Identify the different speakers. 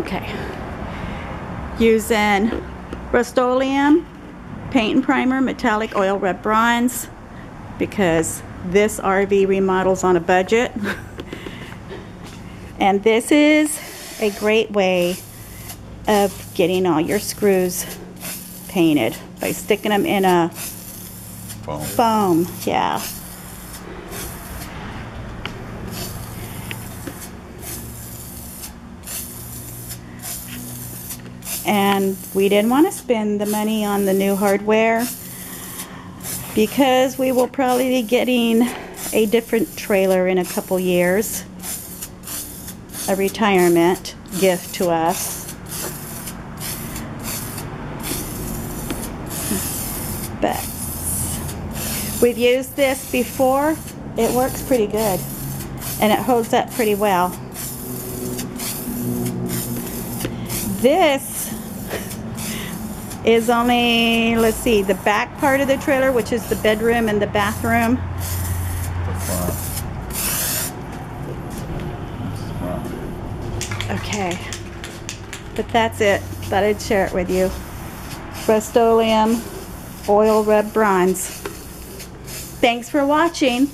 Speaker 1: Okay. Using Rust-Oleum paint and primer, metallic oil rubbed bronze, because this RV remodels on a budget. and this is a great way of getting all your screws painted by sticking them in a
Speaker 2: Foam.
Speaker 1: foam, yeah. And we didn't want to spend the money on the new hardware because we will probably be getting a different trailer in a couple years. A retirement gift to us. But we've used this before. It works pretty good. And it holds up pretty well. This is only, let's see, the back part of the trailer, which is the bedroom and the bathroom. Okay. But that's it. Thought I'd share it with you. Rust-Oleum Oil Rubbed Bronze. Thanks for watching.